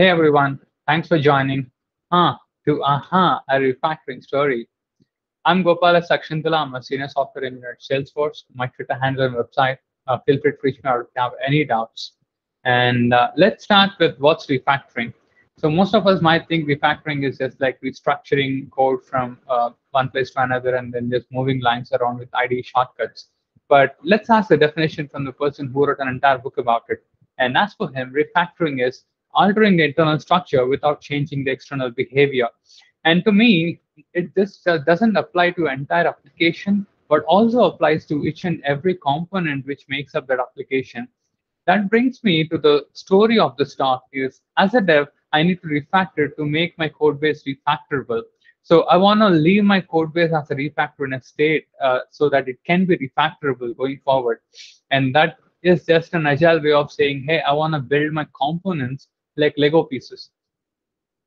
Hey everyone, thanks for joining. Ah, to Aha, a refactoring story. I'm Gopal S Akshintala. I'm a senior software engineer at Salesforce. My Twitter handle and website. Uh, feel free to reach me out if you have any doubts. And uh, let's start with what's refactoring. So most of us might think refactoring is just like restructuring code from uh, one place to another and then just moving lines around with IDE shortcuts. But let's ask the definition from the person who wrote an entire book about it. And as for him, refactoring is altering the internal structure without changing the external behavior. And to me, it this uh, doesn't apply to entire application, but also applies to each and every component which makes up that application. That brings me to the story of the talk is as a dev, I need to refactor to make my code base refactorable. So I want to leave my code base as a refactor in a state uh, so that it can be refactorable going forward. And that is just an agile way of saying, hey, I want to build my components like Lego pieces.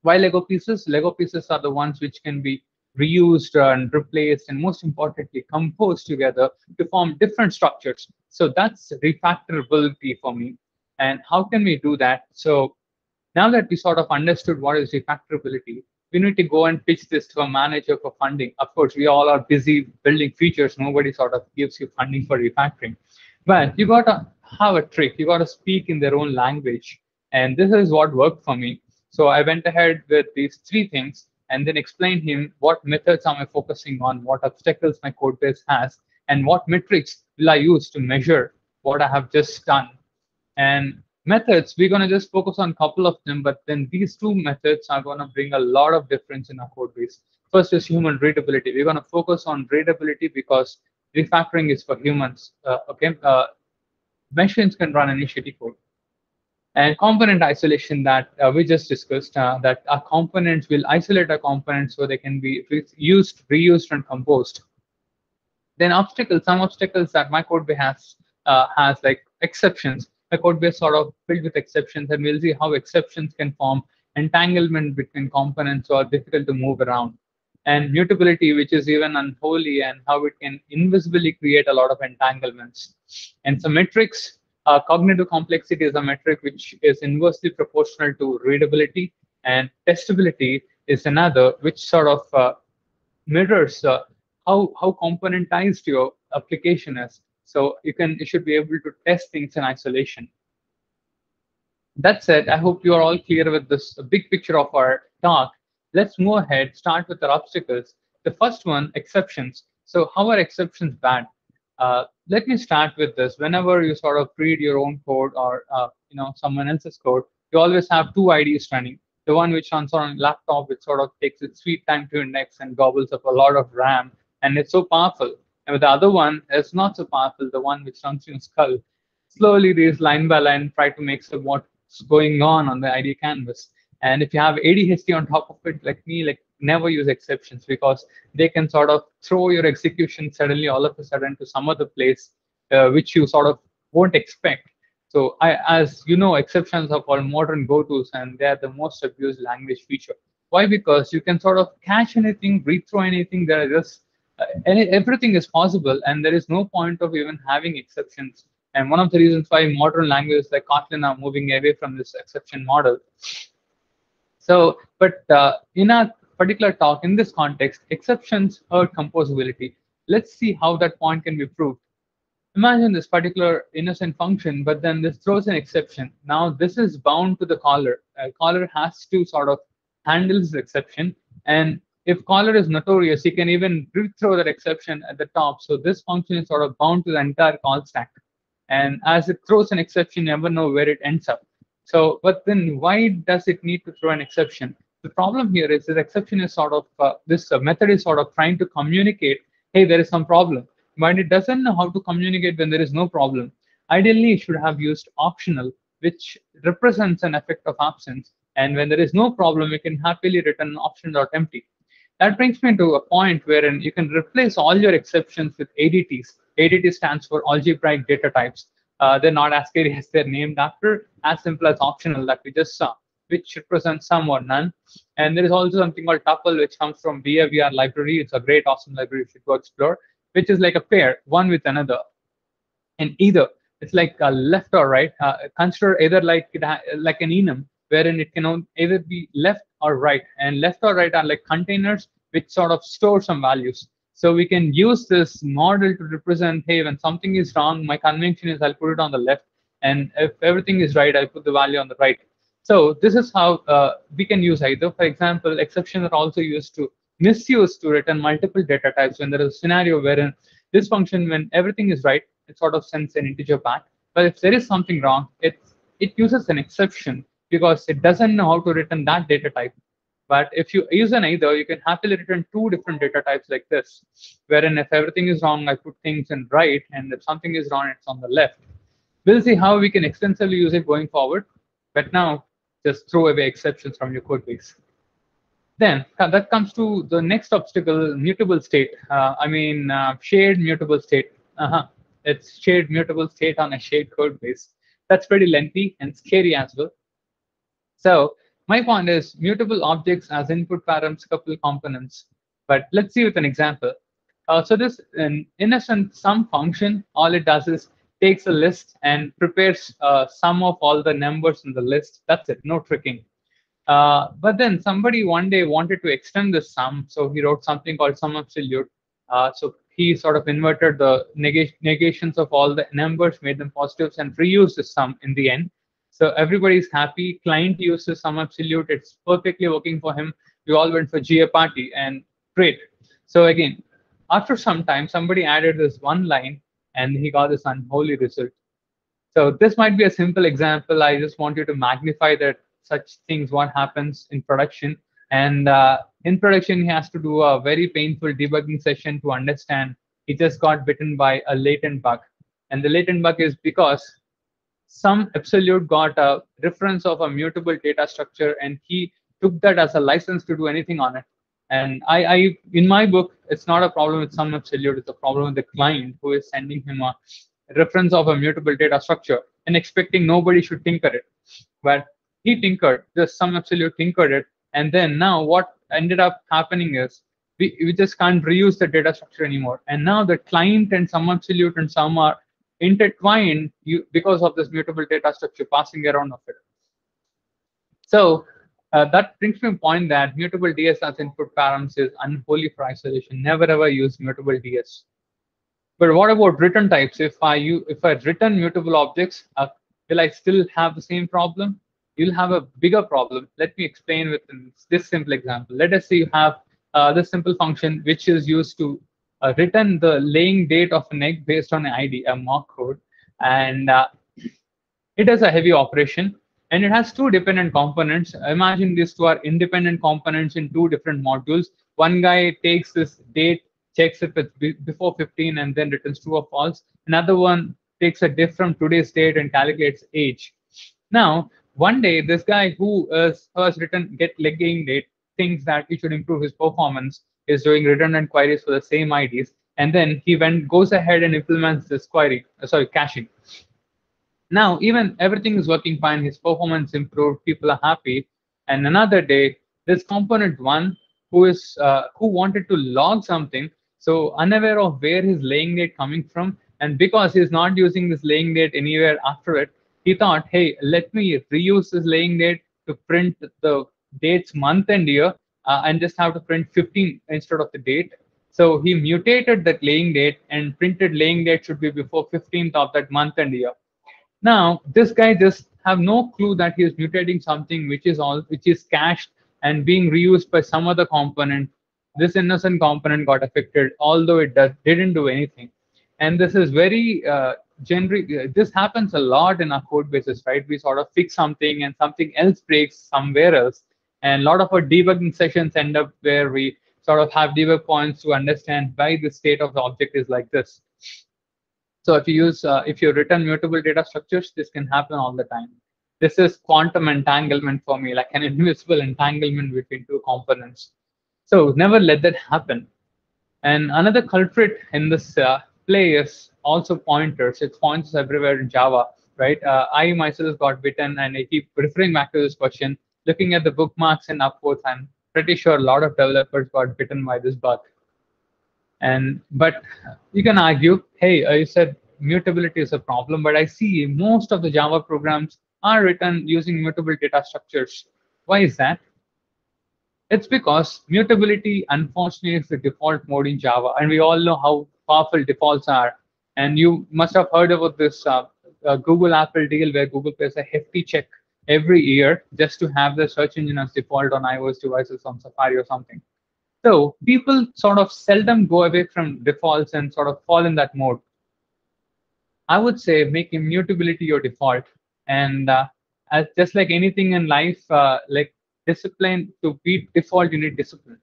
Why Lego pieces? Lego pieces are the ones which can be reused uh, and replaced, and most importantly, composed together to form different structures. So that's refactorability for me. And how can we do that? So now that we sort of understood what is refactorability, we need to go and pitch this to a manager for funding. Of course, we all are busy building features. Nobody sort of gives you funding for refactoring. But you got to have a trick. You got to speak in their own language. And this is what worked for me. So I went ahead with these three things and then explained him what methods am I focusing on, what obstacles my code base has, and what metrics will I use to measure what I have just done. And methods, we're going to just focus on a couple of them, but then these two methods are going to bring a lot of difference in our code base. First is human readability. We're going to focus on readability because refactoring is for humans. Uh, okay, uh, machines can run any shitty code and component isolation that uh, we just discussed, uh, that our components will isolate our components so they can be re used, reused, and composed. Then obstacles, some obstacles that my code base has, uh, has like exceptions. My code base sort of filled with exceptions, and we'll see how exceptions can form entanglement between components or difficult to move around. And mutability, which is even unholy, and how it can invisibly create a lot of entanglements. And some metrics, uh, cognitive complexity is a metric which is inversely proportional to readability, and testability is another which sort of uh, mirrors uh, how how componentized your application is. So you can you should be able to test things in isolation. That said, I hope you are all clear with this big picture of our talk. Let's move ahead. Start with our obstacles. The first one, exceptions. So how are exceptions bad? Uh, let me start with this. Whenever you sort of read your own code or uh, you know someone else's code, you always have two IDEs running. The one which runs on laptop, which sort of takes its sweet time to index and gobbles up a lot of RAM, and it's so powerful. And the other one, it's not so powerful. The one which runs in Skull, slowly reads line by line, try to make sense what's going on on the IDE canvas. And if you have ADHD on top of it, like me, like never use exceptions because they can sort of throw your execution suddenly all of a sudden to some other place uh, which you sort of won't expect. So I, as you know, exceptions are called modern go-tos and they're the most abused language feature. Why? Because you can sort of catch anything, read through anything. There are just uh, any, everything is possible, and there is no point of even having exceptions. And one of the reasons why modern languages like Kotlin are moving away from this exception model. So, but uh, in our particular talk in this context, exceptions hurt composability. Let's see how that point can be proved. Imagine this particular innocent function, but then this throws an exception. Now this is bound to the caller. Caller has to sort of handle this exception. And if caller is notorious, he can even throw that exception at the top. So this function is sort of bound to the entire call stack. And as it throws an exception, you never know where it ends up. So, but then why does it need to throw an exception? The problem here is this exception is sort of, uh, this uh, method is sort of trying to communicate, hey, there is some problem. But it doesn't know how to communicate when there is no problem. Ideally, it should have used optional, which represents an effect of absence. And when there is no problem, you can happily return option.empty. That brings me to a point wherein you can replace all your exceptions with ADTs. ADT stands for algebraic data types. Uh, they're not as scary as they're named after, as simple as optional that we just saw which represents some or none. And there is also something called tuple, which comes from VAVR library. It's a great, awesome library you should go explore, which is like a pair, one with another. And either it's like a left or right. Uh, consider either like like an enum wherein it can either be left or right. And left or right are like containers which sort of store some values. So we can use this model to represent, hey, when something is wrong, my convention is I'll put it on the left. And if everything is right, I'll put the value on the right. So this is how uh, we can use either. For example, exceptions are also used to misuse to return multiple data types when there is a scenario wherein this function, when everything is right, it sort of sends an integer back. But if there is something wrong, it, it uses an exception because it doesn't know how to return that data type. But if you use an either, you can happily return two different data types like this, wherein if everything is wrong, I put things in right, and if something is wrong, it's on the left. We'll see how we can extensively use it going forward. But now, just throw away exceptions from your code base. Then uh, that comes to the next obstacle, mutable state. Uh, I mean, uh, shared mutable state. Uh -huh. It's shared mutable state on a shared code base. That's pretty lengthy and scary as well. So my point is mutable objects as input params couple components. But let's see with an example. Uh, so this, in, in essence, sum function, all it does is takes a list and prepares uh, sum of all the numbers in the list. That's it, no tricking. Uh, but then somebody one day wanted to extend this sum, so he wrote something called sum absolute. Uh, so he sort of inverted the neg negations of all the numbers, made them positives, and reused the sum in the end. So everybody's happy. Client uses sum absolute. It's perfectly working for him. We all went for GA party and great. So again, after some time, somebody added this one line and he got this unholy result. So this might be a simple example. I just want you to magnify that such things, what happens in production. And uh, in production, he has to do a very painful debugging session to understand he just got bitten by a latent bug. And the latent bug is because sum absolute got a reference of a mutable data structure and he took that as a license to do anything on it. And I, I, in my book, it's not a problem with sum absolute. It's a problem with the client who is sending him a reference of a mutable data structure and expecting nobody should tinker it. But he tinkered, the sum absolute tinkered it. And then now what ended up happening is we, we just can't reuse the data structure anymore. And now the client and sum absolute and sum are intertwined you, because of this mutable data structure passing around of it. So uh, that brings me a point that mutable DS as input params is unholy for isolation. Never ever use mutable DS. But what about return types? If I you if I return mutable objects, uh, will I still have the same problem? You'll have a bigger problem. Let me explain with this simple example. Let us say you have uh, this simple function which is used to uh, return the laying date of an egg based on an ID, a mock code, and uh, it is a heavy operation and it has two dependent components. Imagine these two are independent components in two different modules. One guy takes this date, checks if it's before 15 and then returns true or false. Another one takes a diff from today's date and calculates age. Now, one day, this guy who is, has written get legging date thinks that he should improve his performance, is doing redundant queries for the same IDs, and then he went goes ahead and implements this query, uh, sorry, caching. Now, even everything is working fine, his performance improved, people are happy. And another day, this component one who is uh, who wanted to log something, so unaware of where his laying date coming from, and because he's not using this laying date anywhere after it, he thought, hey, let me reuse this laying date to print the dates month and year, uh, and just have to print 15 instead of the date. So he mutated that laying date and printed laying date should be before 15th of that month and year. Now, this guy just have no clue that he is mutating something which is all which is cached and being reused by some other component. This innocent component got affected, although it does, didn't do anything. And this is very uh, generic. This happens a lot in our code bases, right? We sort of fix something and something else breaks somewhere else. And a lot of our debugging sessions end up where we sort of have debug points to understand why the state of the object is like this. So if you use, uh, if you return mutable data structures, this can happen all the time. This is quantum entanglement for me, like an invisible entanglement between two components. So never let that happen. And another culprit in this uh, play is also pointers. It's pointers everywhere in Java, right? Uh, I myself got bitten and I keep referring back to this question, looking at the bookmarks and upvotes. I'm pretty sure a lot of developers got bitten by this bug. And but you can argue, hey, uh, you said mutability is a problem, but I see most of the Java programs are written using mutable data structures. Why is that? It's because mutability, unfortunately, is the default mode in Java, and we all know how powerful defaults are. And you must have heard about this uh, uh, Google Apple deal where Google pays a hefty check every year just to have the search engine as default on iOS devices on Safari or something. So people sort of seldom go away from defaults and sort of fall in that mode. I would say make immutability your default. And uh, as just like anything in life, uh, like discipline to beat default you need discipline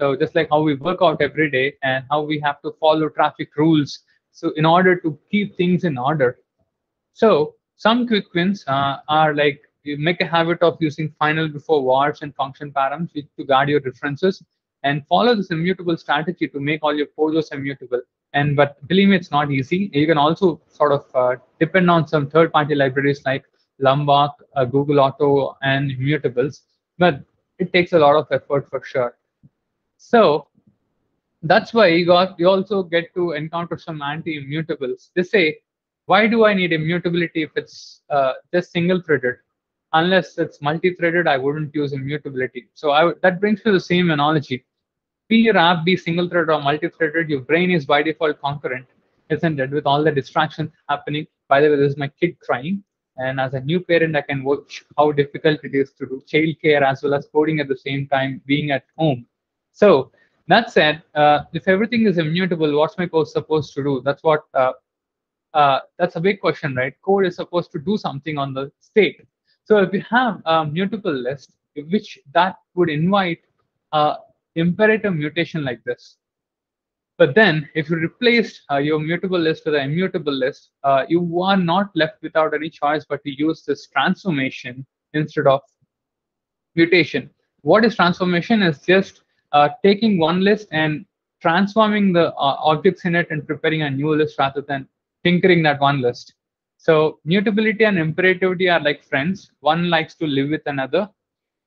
so just like how we work out every day and how we have to follow traffic rules so in order to keep things in order so some quick wins uh, are like you make a habit of using final before vars and function params to guard your references and follow this immutable strategy to make all your poses immutable and but believe me it's not easy you can also sort of uh, depend on some third party libraries like Lombok, uh, Google Auto, and immutables but it takes a lot of effort for sure. So that's why you got you also get to encounter some anti-immutables. They say, why do I need immutability if it's uh, just single-threaded? Unless it's multi-threaded, I wouldn't use immutability. So I, that brings to the same analogy. Be your app be single-threaded or multi-threaded, your brain is by default concurrent, isn't it? With all the distractions happening. By the way, this is my kid crying. And as a new parent, I can watch how difficult it is to do childcare as well as coding at the same time, being at home. So that said, uh, if everything is immutable, what's my code supposed to do? That's what uh, uh, that's a big question, right? Code is supposed to do something on the state. So if you have a mutable list, which that would invite imperative mutation like this, but then if you replace uh, your mutable list with an immutable list, uh, you are not left without any choice but to use this transformation instead of mutation. What is transformation is just uh, taking one list and transforming the uh, objects in it and preparing a new list rather than tinkering that one list. So mutability and imperativity are like friends. One likes to live with another,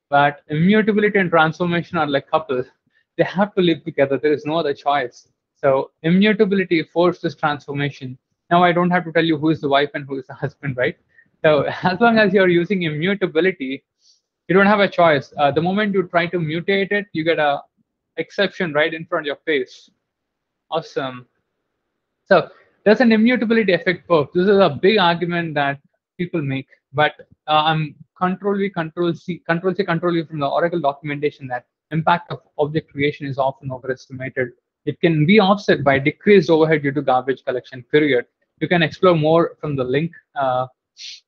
but immutability and transformation are like couples. They have to live together. There is no other choice. So immutability forces transformation. Now I don't have to tell you who is the wife and who is the husband, right? So as long as you're using immutability, you don't have a choice. Uh, the moment you try to mutate it, you get a exception right in front of your face. Awesome. So there's an immutability effect curve. This is a big argument that people make, but uh, I'm control V, control C, control C, control V from the Oracle documentation that impact of object creation is often overestimated it can be offset by decreased overhead due to garbage collection period. You can explore more from the link. Uh,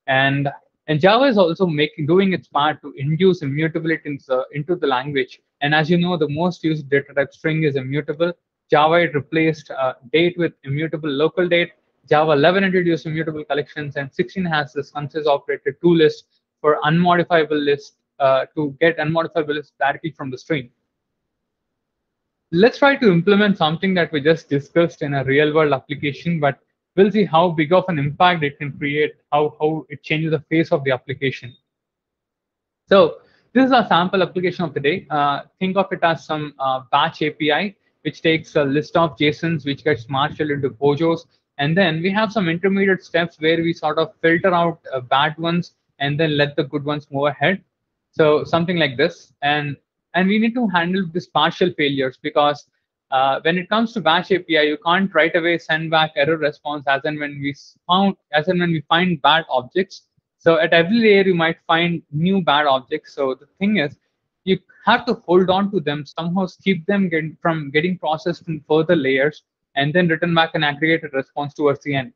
and and Java is also making doing its part to induce immutability into, into the language. And as you know, the most used data type string is immutable. Java it replaced uh, date with immutable local date. Java 11 introduced immutable collections, and 16 has this consist operator to list for unmodifiable list uh, to get unmodifiable list directly from the string let's try to implement something that we just discussed in a real world application, but we'll see how big of an impact it can create, how, how it changes the face of the application. So this is a sample application of the day. Uh, think of it as some uh, batch API, which takes a list of JSONs, which gets marshaled into POJOs. And then we have some intermediate steps where we sort of filter out uh, bad ones and then let the good ones move ahead. So something like this. And and we need to handle these partial failures because uh, when it comes to batch API, you can't right away send back error response as and when we found as and when we find bad objects. So at every layer, you might find new bad objects. So the thing is, you have to hold on to them somehow, keep them get, from getting processed in further layers, and then return back an aggregated response towards the end.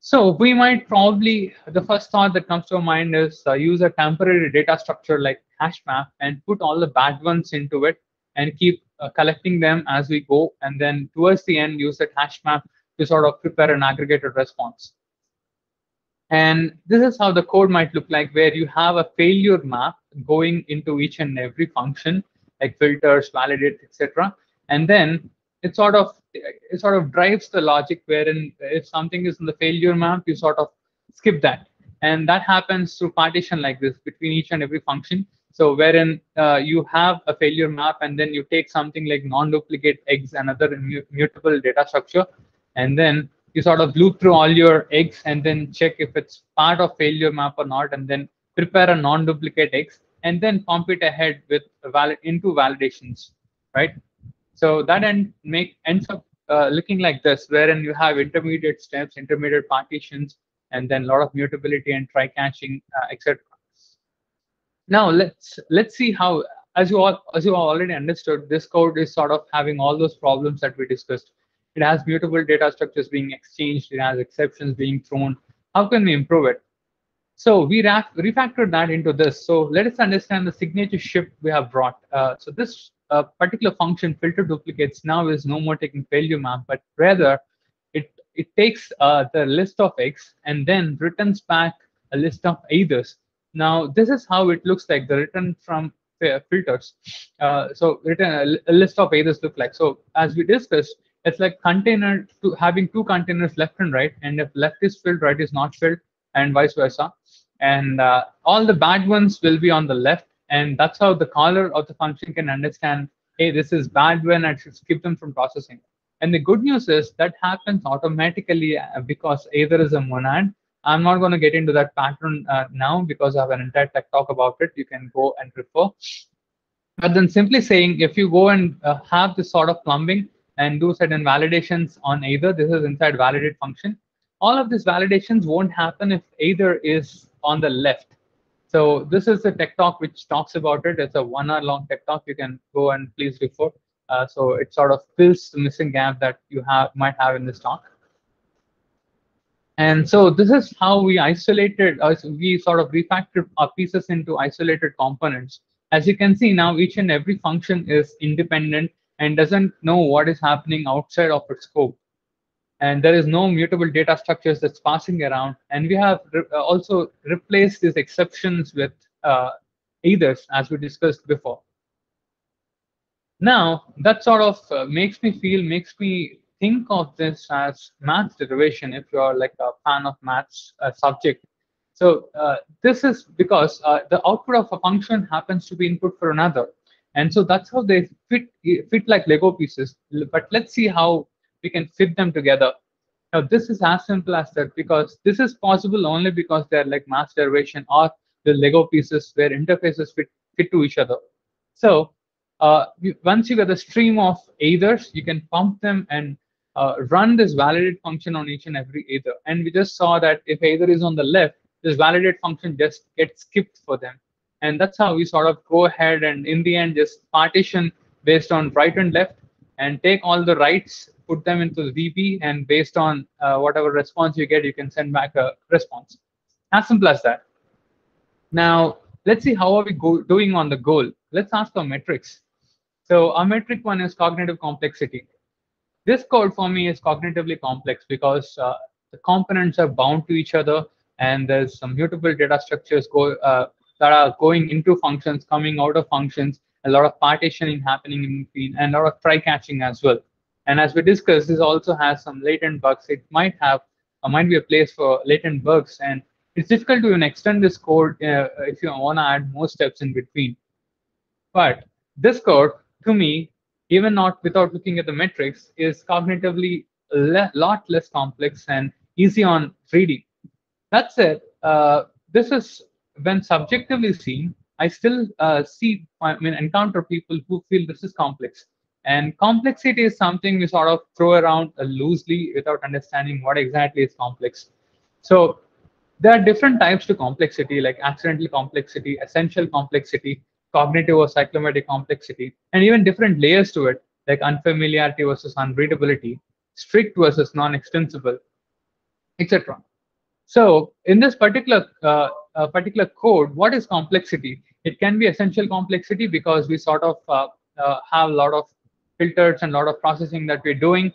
So we might probably, the first thought that comes to our mind is uh, use a temporary data structure like hash map and put all the bad ones into it and keep uh, collecting them as we go. And then towards the end, use that hash map to sort of prepare an aggregated response. And this is how the code might look like, where you have a failure map going into each and every function, like filters, validate, etc. And then it sort of it sort of drives the logic wherein if something is in the failure map, you sort of skip that. And that happens through partition like this between each and every function. So wherein uh, you have a failure map and then you take something like non-duplicate eggs, another immutable data structure, and then you sort of loop through all your eggs and then check if it's part of failure map or not, and then prepare a non-duplicate eggs, and then pump it ahead with valid into validations, right? So that end make ends up uh, looking like this, wherein you have intermediate steps, intermediate partitions, and then a lot of mutability and try catching, uh, etc. Now let's let's see how, as you all as you already understood, this code is sort of having all those problems that we discussed. It has mutable data structures being exchanged. It has exceptions being thrown. How can we improve it? So we refactored that into this. So let us understand the signature shift we have brought. Uh, so this uh, particular function filter duplicates now is no more taking failure map, but rather it it takes uh, the list of x and then returns back a list of eithers. Now this is how it looks like the return from filters. Uh, so return a, a list of eithers look like. So as we discussed, it's like container to having two containers left and right, and if left is filled, right is not filled, and vice versa. And uh, all the bad ones will be on the left, and that's how the caller of the function can understand, hey, this is bad when I should skip them from processing. And the good news is that happens automatically uh, because either is a monad. I'm not going to get into that pattern uh, now because I have an entire tech talk about it. You can go and refer. But then simply saying, if you go and uh, have this sort of plumbing, and do certain validations on either. This is inside validate function. All of these validations won't happen if either is on the left. So this is a tech talk which talks about it. It's a one hour long tech talk. You can go and please refer. Uh, so it sort of fills the missing gap that you have might have in this talk. And so this is how we isolated, uh, we sort of refactored our pieces into isolated components. As you can see now, each and every function is independent and doesn't know what is happening outside of its scope. And there is no mutable data structures that's passing around. And we have re uh, also replaced these exceptions with uh, eithers, as we discussed before. Now, that sort of uh, makes me feel, makes me think of this as math derivation if you're like a fan of maths uh, subject. So uh, this is because uh, the output of a function happens to be input for another. And so that's how they fit fit like Lego pieces. But let's see how we can fit them together. Now this is as simple as that because this is possible only because they're like mass derivation or the Lego pieces where interfaces fit fit to each other. So uh, once you get the stream of eithers, you can pump them and uh, run this validate function on each and every either. And we just saw that if either is on the left, this validate function just gets skipped for them and that's how we sort of go ahead and in the end just partition based on right and left and take all the rights put them into the vp and based on uh, whatever response you get you can send back a response. As simple as that. Now let's see how are we doing on the goal. Let's ask our metrics. So our metric one is cognitive complexity. This code for me is cognitively complex because uh, the components are bound to each other and there's some mutable data structures go uh, that are going into functions, coming out of functions, a lot of partitioning happening in between, and a lot of try catching as well. And as we discussed, this also has some latent bugs. It might have, uh, might be a place for latent bugs, and it's difficult to even extend this code uh, if you want to add more steps in between. But this code, to me, even not without looking at the metrics, is cognitively a le lot less complex and easy on reading. That said, uh, this is when subjectively seen, I still uh, see, I mean, encounter people who feel this is complex. And complexity is something we sort of throw around uh, loosely without understanding what exactly is complex. So there are different types to complexity, like accidental complexity, essential complexity, cognitive or cyclomatic complexity, and even different layers to it, like unfamiliarity versus unreadability, strict versus non-extensible, etc. So in this particular uh, uh, particular code, what is complexity? It can be essential complexity because we sort of uh, uh, have a lot of filters and a lot of processing that we're doing.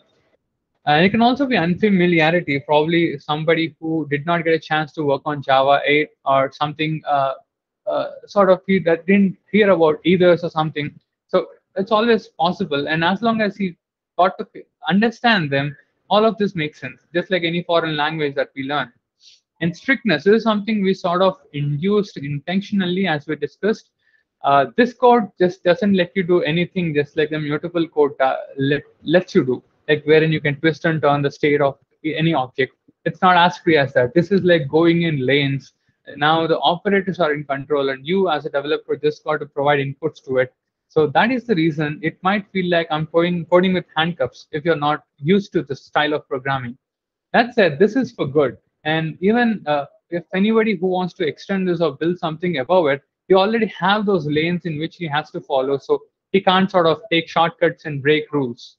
And it can also be unfamiliarity, probably somebody who did not get a chance to work on Java 8 or something uh, uh, sort of that didn't hear about eithers or something. So it's always possible. And as long as he got to understand them, all of this makes sense, just like any foreign language that we learn. And strictness this is something we sort of induced intentionally as we discussed. Uh, this code just doesn't let you do anything just like the mutable code uh, let, lets you do, like wherein you can twist and turn the state of any object. It's not as free as that. This is like going in lanes. Now the operators are in control, and you as a developer just got to provide inputs to it. So that is the reason it might feel like I'm coding, coding with handcuffs if you're not used to this style of programming. That said, this is for good. And even uh, if anybody who wants to extend this or build something above it, you already have those lanes in which he has to follow. So he can't sort of take shortcuts and break rules.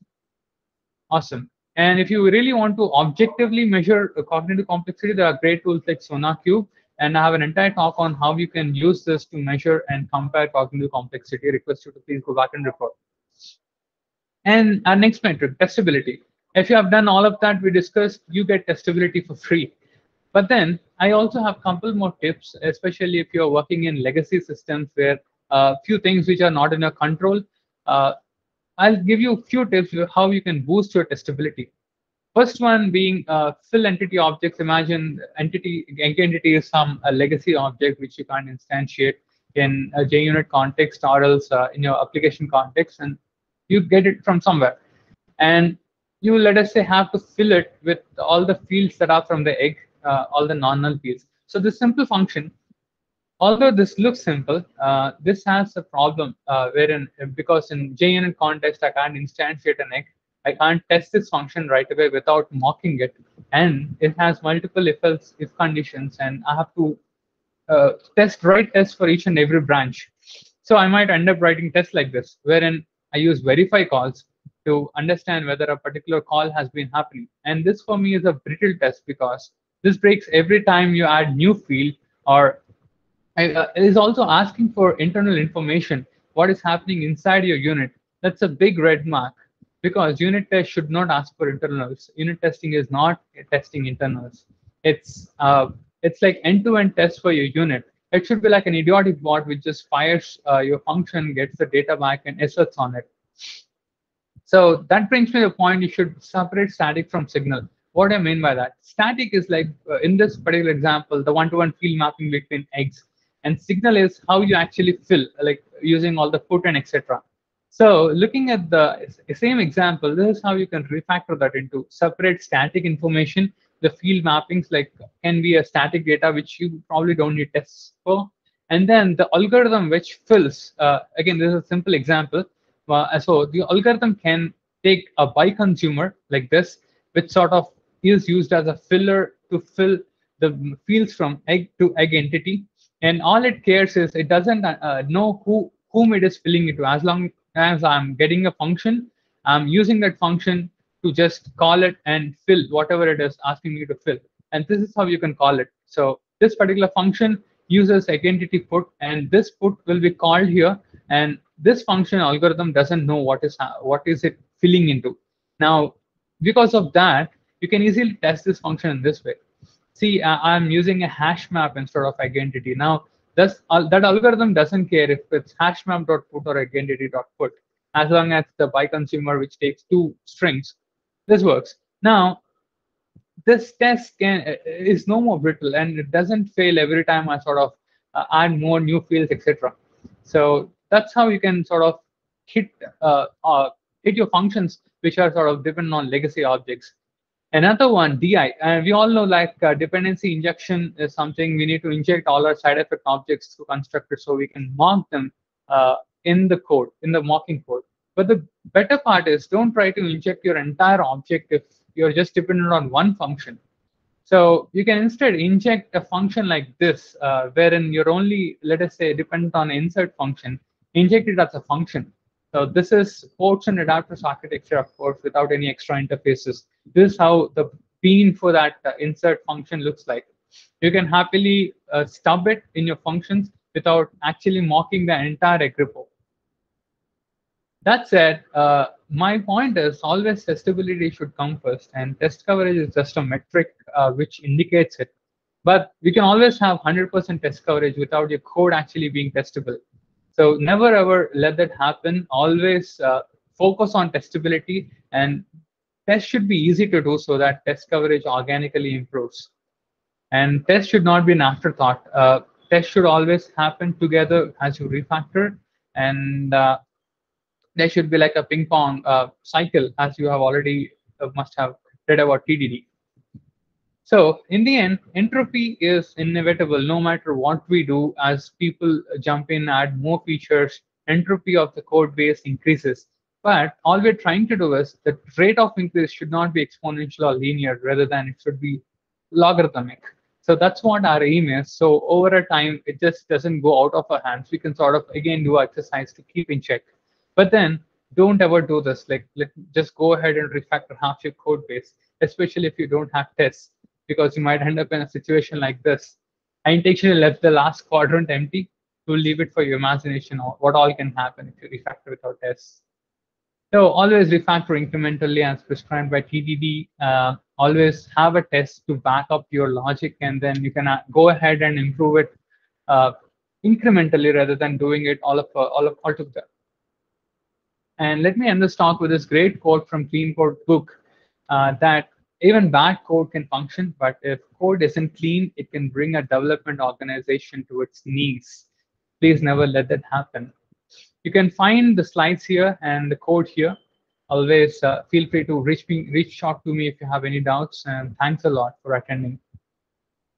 Awesome. And if you really want to objectively measure cognitive complexity, there are great tools like SonarQube. And I have an entire talk on how you can use this to measure and compare cognitive complexity. I request you to please go back and report. And our next metric, testability. If you have done all of that we discussed, you get testability for free. But then I also have a couple more tips, especially if you're working in legacy systems where a uh, few things which are not in your control. Uh, I'll give you a few tips how you can boost your testability. First one being uh, fill entity objects. Imagine entity entity is some legacy object which you can't instantiate in a JUnit context or else uh, in your application context, and you get it from somewhere. And you let us say have to fill it with all the fields that are from the egg, uh, all the non-null fields. So this simple function, although this looks simple, uh, this has a problem uh, wherein because in JUnit context I can't instantiate an egg, I can't test this function right away without mocking it, and it has multiple if else if conditions, and I have to uh, test write tests for each and every branch. So I might end up writing tests like this, wherein I use verify calls to understand whether a particular call has been happening. And this for me is a brittle test because this breaks every time you add new field or uh, it is also asking for internal information, what is happening inside your unit. That's a big red mark because unit test should not ask for internals. Unit testing is not testing internals. It's uh, it's like end-to-end -end test for your unit. It should be like an idiotic bot which just fires uh, your function, gets the data back, and asserts on it. So that brings me to the point you should separate static from signal. What I mean by that? Static is like, uh, in this particular example, the one-to-one -one field mapping between eggs. And signal is how you actually fill, like using all the put and etc. So looking at the same example, this is how you can refactor that into separate static information. The field mappings like can be a static data, which you probably don't need tests for. And then the algorithm which fills, uh, again, this is a simple example. Uh, so the algorithm can take a BiConsumer like this, which sort of is used as a filler to fill the fields from egg to egg entity. And all it cares is it doesn't uh, know who whom it is filling it to. As long as I'm getting a function, I'm using that function to just call it and fill whatever it is asking me to fill. And this is how you can call it. So this particular function uses identity put, and this put will be called here. And this function algorithm doesn't know what is what is it filling into. Now, because of that, you can easily test this function in this way. See, uh, I'm using a hash map instead of identity. Now, this, that algorithm doesn't care if it's hash map.put or identity.put, as long as the BiConsumer, which takes two strings, this works. Now, this test can uh, is no more brittle and it doesn't fail every time I sort of uh, add more new fields, etc. So that's how you can sort of hit uh, uh, hit your functions which are sort of dependent on legacy objects. Another one, DI. And we all know like uh, dependency injection is something we need to inject all our side effect objects to constructors so we can mock them uh, in the code, in the mocking code. But the better part is don't try to inject your entire object if you're just dependent on one function. So you can instead inject a function like this, uh, wherein you're only, let us say, dependent on insert function, inject it as a function. So this is ports and adapters architecture, of course, without any extra interfaces. This is how the bean for that uh, insert function looks like. You can happily uh, stub it in your functions without actually mocking the entire repo. That said, uh, my point is always testability should come first, and test coverage is just a metric uh, which indicates it. But we can always have 100% test coverage without your code actually being testable. So never ever let that happen. Always uh, focus on testability and test should be easy to do so that test coverage organically improves. And test should not be an afterthought. Uh, test should always happen together as you refactor. And uh, there should be like a ping pong uh, cycle as you have already uh, must have read about TDD. So in the end, entropy is inevitable no matter what we do as people jump in, add more features, entropy of the code base increases. But all we're trying to do is the rate of increase should not be exponential or linear rather than it should be logarithmic. So that's what our aim is. So over a time, it just doesn't go out of our hands. We can sort of again do exercise to keep in check. But then don't ever do this. Like let just go ahead and refactor half your code base, especially if you don't have tests, because you might end up in a situation like this. I intentionally left the last quadrant empty to leave it for your imagination or what all can happen if you refactor without tests. So always refactor incrementally as prescribed by TDD. Uh, always have a test to back up your logic, and then you can uh, go ahead and improve it uh, incrementally rather than doing it all of uh, all of altogether. And let me end this talk with this great quote from Clean Code book uh, that even bad code can function, but if code isn't clean, it can bring a development organization to its knees. Please never let that happen. You can find the slides here and the code here. Always uh, feel free to reach me, reach out to me if you have any doubts. And thanks a lot for attending.